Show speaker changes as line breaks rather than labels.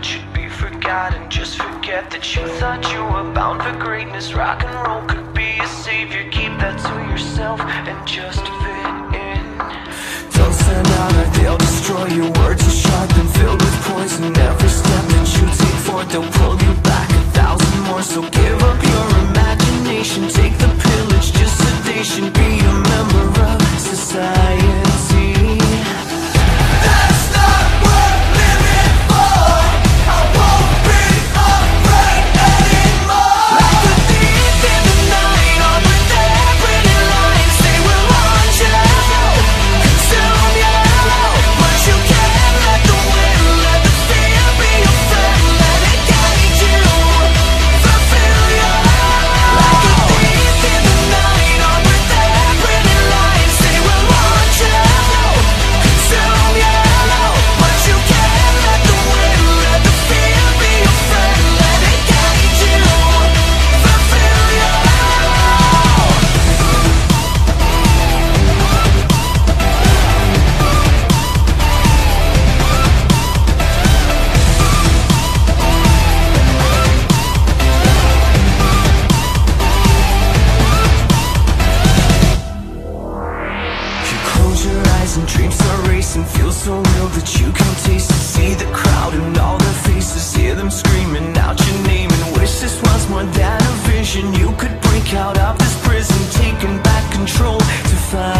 head should be forgotten. Just forget that you thought you were bound for greatness. Rock and roll could be a savior. Keep that to yourself and just fit in. Don't send out or they'll destroy you Words are sharp and filled with poison that you can taste see the crowd and all their faces Hear them screaming out your name and wish this was more than a vision. You could break out of this prison, taking back control to find